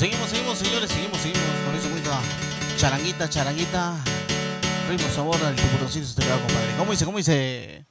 Seguimos, seguimos, señores, seguimos, seguimos con esa bonita charanguita, charanguita. Ritmo, sabor del tiburoncito, se te compadre. ¿Cómo dice? ¿Cómo dice?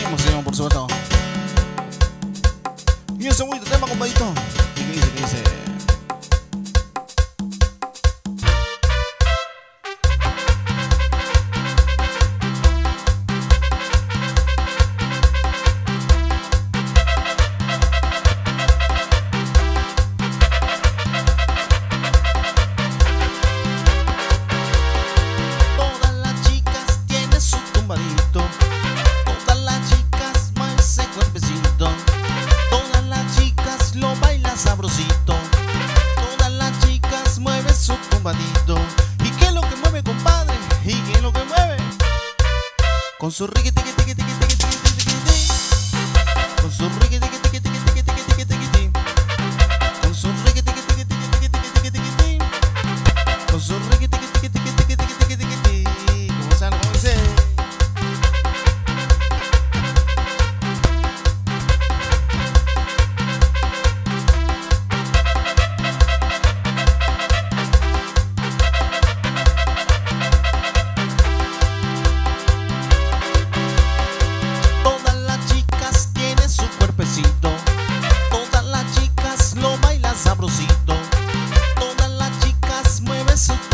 Seguimos. Seguimos, por supuesto. Y ese bonito tema, compañito. ¿Y qué dice? ¿Qué dice? ¿Y qué es lo que mueve, compadre? ¿Y qué es lo que mueve? Con su riqui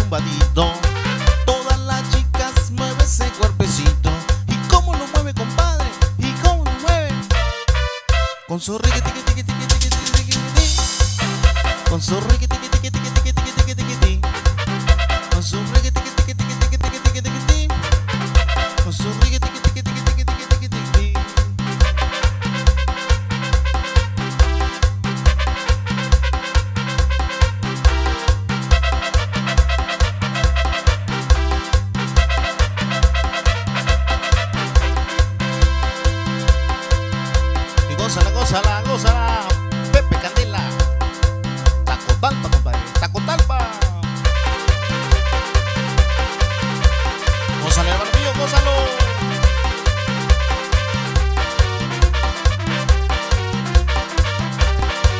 tumbadito. Todas las chicas mueven ese cuerpecito. ¿Y cómo lo mueve, compadre? ¿Y cómo lo mueve? Con su riqui tiqui tiqui tiqui tiqui tiqui tiqui Con su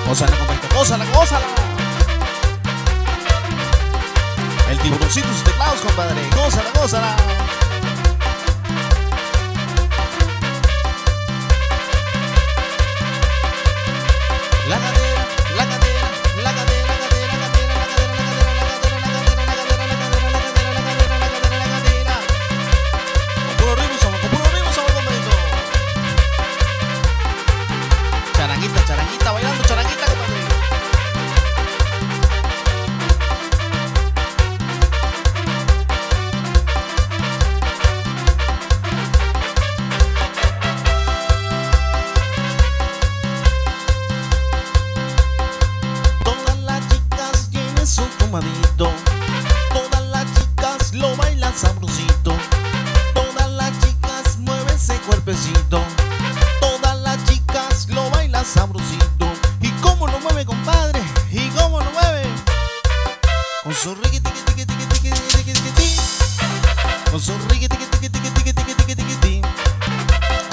Gózala, compadre. Gózala, gózala. El tiburoncito sus teclados, compadre. Gózala, gózala. La la la la la cadera, la cadera, la cadera, la cadera, la cadera, la cadera, la cadera, la cadera, la cadera, la cadera. Con puro. Charanguita, charanguita, bailando charanguita,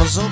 Oso